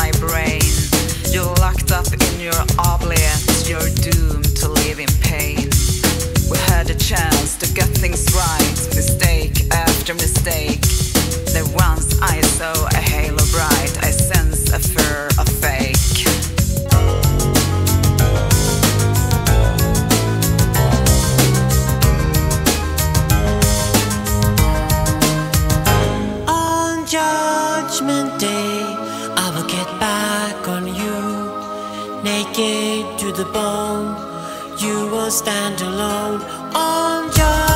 my brain. You're locked up in your oubliette, you're doomed to live in pain. We had a chance to get things right, mistake after mistake. Then once I saw a halo bright, I sense a fur of fake. On Judgment Day, Naked to the bone, you will stand alone. On Judgment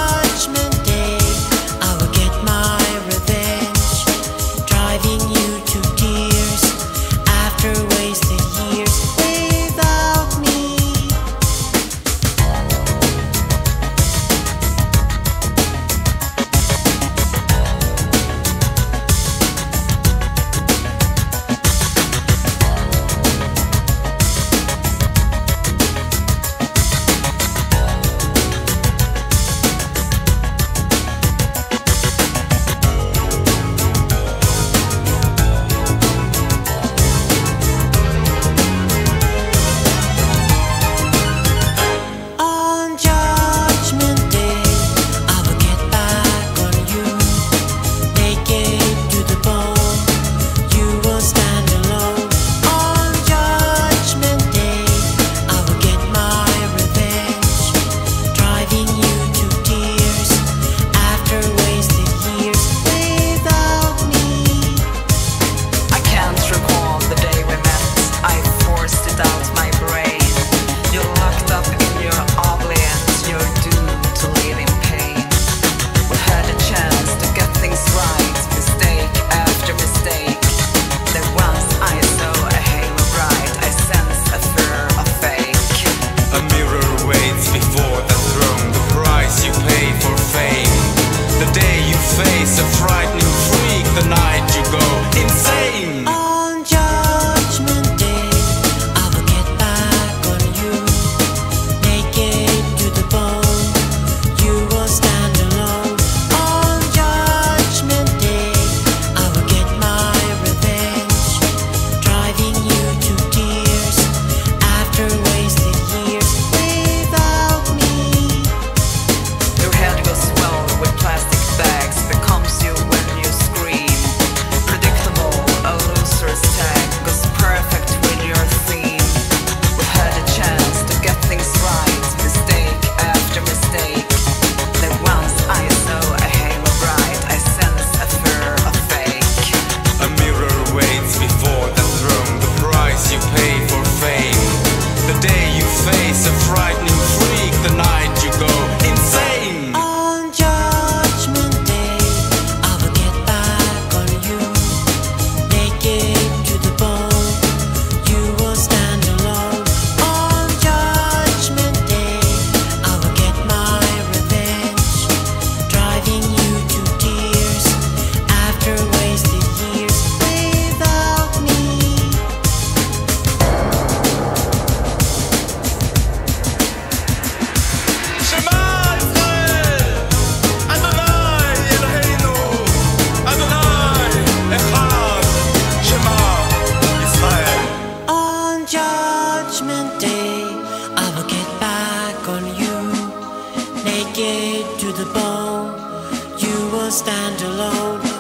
alone.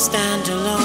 Stand alone.